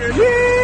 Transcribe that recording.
Yeah!